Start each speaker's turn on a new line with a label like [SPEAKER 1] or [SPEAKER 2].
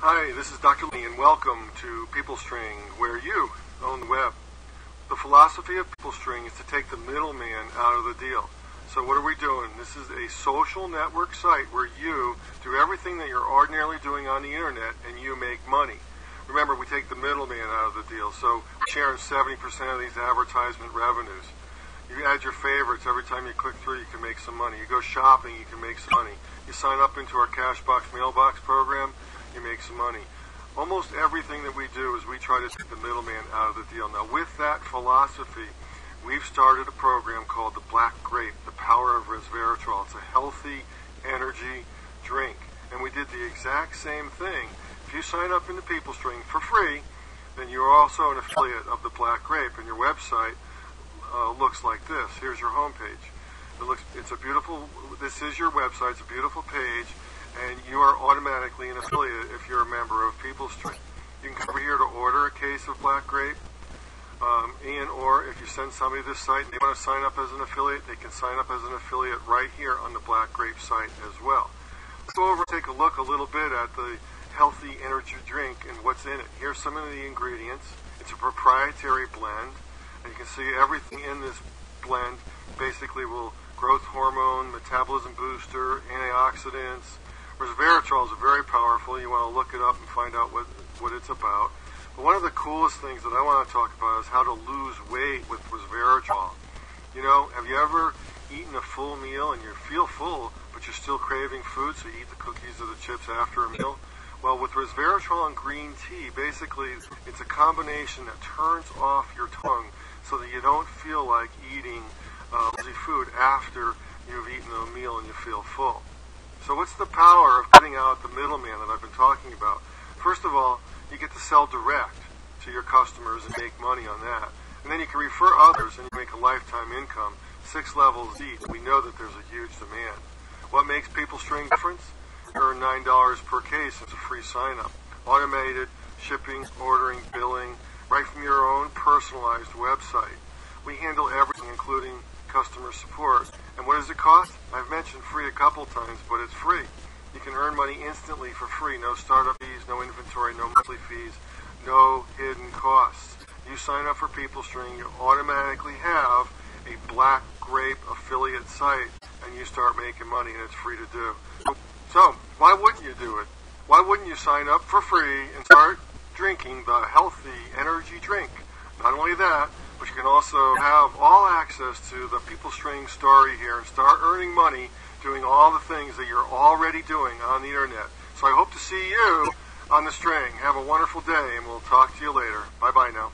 [SPEAKER 1] Hi, this is Dr. Lee, and welcome to PeopleString, where you own the web. The philosophy of PeopleString is to take the middleman out of the deal. So what are we doing? This is a social network site where you do everything that you're ordinarily doing on the internet and you make money. Remember, we take the middleman out of the deal, so we share 70% of these advertisement revenues. You add your favorites every time you click through, you can make some money. You go shopping, you can make some money. You sign up into our Cashbox mailbox program, you make some money almost everything that we do is we try to take the middleman out of the deal. Now, with that philosophy, we've started a program called the Black Grape, the Power of Resveratrol. It's a healthy energy drink. And we did the exact same thing. If you sign up in the People PeopleString for free, then you're also an affiliate of the Black Grape, and your website uh, looks like this. Here's your homepage. It looks, it's a beautiful, this is your website, it's a beautiful page and you are automatically an affiliate if you're a member of PeopleString. You can come over here to order a case of black grape, um, and or if you send somebody to this site and they want to sign up as an affiliate, they can sign up as an affiliate right here on the Black Grape site as well. Let's go over and take a look a little bit at the healthy energy drink and what's in it. Here's some of the ingredients. It's a proprietary blend, and you can see everything in this blend basically will growth hormone, metabolism booster, antioxidants, Resveratrol is very powerful. You want to look it up and find out what, what it's about. But one of the coolest things that I want to talk about is how to lose weight with resveratrol. You know, have you ever eaten a full meal and you feel full, but you're still craving food, so you eat the cookies or the chips after a meal? Well, with resveratrol and green tea, basically it's a combination that turns off your tongue so that you don't feel like eating uh, food after you've eaten a meal and you feel full. So what's the power of cutting out the middleman that I've been talking about? First of all, you get to sell direct to your customers and make money on that. And then you can refer others and you make a lifetime income, six levels each. We know that there's a huge demand. What makes PeopleString difference? You earn $9 per case. It's a free sign up. Automated shipping, ordering, billing, right from your own personalized website. We handle everything, including customer support. And what does it cost? I've mentioned free a couple times, but it's free. You can earn money instantly for free. No startup fees, no inventory, no monthly fees, no hidden costs. You sign up for PeopleString, you automatically have a black grape affiliate site, and you start making money, and it's free to do. So, why wouldn't you do it? Why wouldn't you sign up for free and start drinking the healthy energy drink? Not only that, but you can also have all access to the People String story here and start earning money doing all the things that you're already doing on the internet. So I hope to see you on the string. Have a wonderful day, and we'll talk to you later. Bye bye now.